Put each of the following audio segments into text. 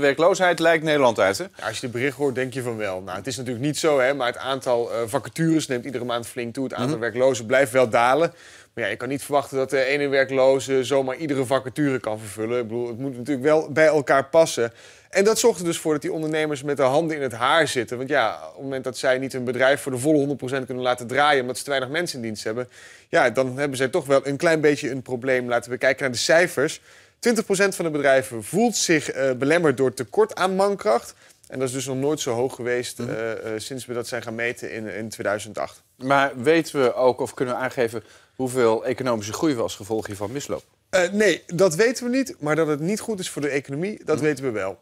werkloosheid lijkt Nederland uit, hè? Ja, als je de bericht hoort, denk je van wel. Nou, het is natuurlijk niet zo, hè, maar het aantal uh, vacatures neemt iedere maand flink toe. Het aantal mm werklozen blijft wel dalen. Maar ja, je kan niet verwachten dat de ene werkloze zomaar iedere vacature kan vervullen. Ik bedoel, het moet natuurlijk wel bij elkaar passen. En dat zorgt er dus voor dat die ondernemers met de handen in het haar zitten. Want ja, op het moment dat zij niet hun bedrijf voor de volle 100% kunnen laten draaien... omdat ze te weinig mensen in dienst hebben... ja, dan hebben zij toch wel een klein beetje een probleem. Laten we kijken naar de cijfers. 20% van de bedrijven voelt zich uh, belemmerd door tekort aan mankracht. En dat is dus nog nooit zo hoog geweest uh, uh, sinds we dat zijn gaan meten in, in 2008. Maar weten we ook of kunnen we aangeven hoeveel economische groei we als gevolg hiervan mislopen? nee, dat weten we niet. Maar dat het niet goed is voor de economie, dat weten we wel.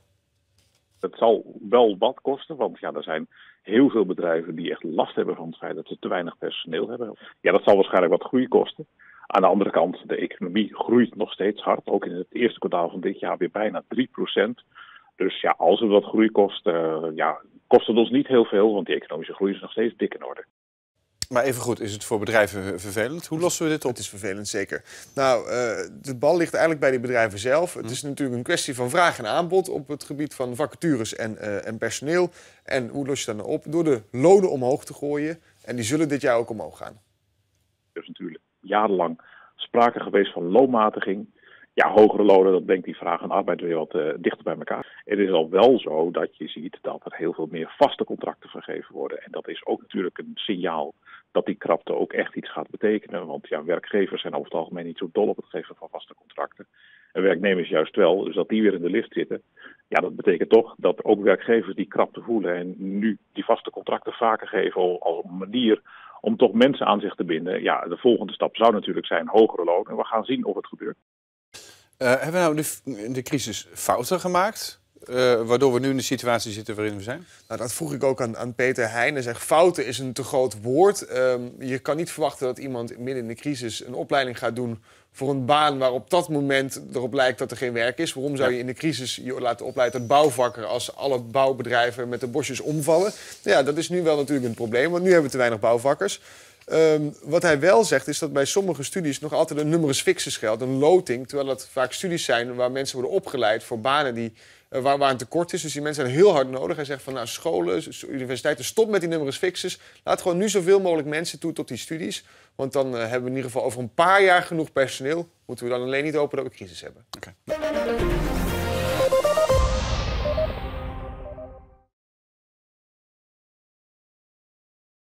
Het zal wel wat kosten, want ja, er zijn heel veel bedrijven die echt last hebben van het feit dat ze te weinig personeel hebben. Ja, dat zal waarschijnlijk wat groei kosten. Aan de andere kant, de economie groeit nog steeds hard. Ook in het eerste kwartaal van dit jaar weer bijna 3% Dus ja, als het wat groei kost, uh, ja, kost het ons niet heel veel, want die economische groei is nog steeds dik in orde. Maar even goed, is het voor bedrijven vervelend? Hoe lossen we dit op? Het is vervelend, zeker. Nou, uh, de bal ligt eigenlijk bij die bedrijven zelf. Het hm. is natuurlijk een kwestie van vraag en aanbod op het gebied van vacatures en, uh, en personeel. En hoe los je dat nou op? Door de lonen omhoog te gooien. En die zullen dit jaar ook omhoog gaan. Er is natuurlijk jarenlang sprake geweest van loonmatiging ja, hogere lonen, dat brengt die vraag aan arbeid weer wat uh, dichter bij elkaar. Het is al wel zo dat je ziet dat er heel veel meer vaste contracten vergeven worden. En dat is ook natuurlijk een signaal dat die krapte ook echt iets gaat betekenen. Want ja, werkgevers zijn over het algemeen niet zo dol op het geven van vaste contracten. En werknemers juist wel. Dus dat die weer in de lift zitten. Ja, dat betekent toch dat ook werkgevers die krapte voelen en nu die vaste contracten vaker geven als een manier om toch mensen aan zich te binden. Ja, de volgende stap zou natuurlijk zijn hogere lonen. En we gaan zien of het gebeurt. Uh, hebben we nou de, de crisis fouten gemaakt? Uh, waardoor we nu in de situatie zitten waarin we zijn? Nou, dat vroeg ik ook aan, aan Peter Heijn. Hij zegt, fouten is een te groot woord. Um, je kan niet verwachten dat iemand midden in de crisis een opleiding gaat doen voor een baan waar op dat moment erop lijkt dat er geen werk is. Waarom zou je in de crisis je laten opleiden tot bouwvakker als alle bouwbedrijven met de bosjes omvallen? Ja, dat is nu wel natuurlijk een probleem, want nu hebben we te weinig bouwvakkers. Um, wat hij wel zegt is dat bij sommige studies nog altijd een numerus fixus geldt, een loting. Terwijl het vaak studies zijn waar mensen worden opgeleid voor banen die, uh, waar, een tekort is. Dus die mensen zijn heel hard nodig. Hij zegt van nou, scholen, universiteiten, stop met die numerus fixus. Laat gewoon nu zoveel mogelijk mensen toe tot die studies. Want dan uh, hebben we in ieder geval over een paar jaar genoeg personeel. Moeten we dan alleen niet hopen dat we crisis hebben.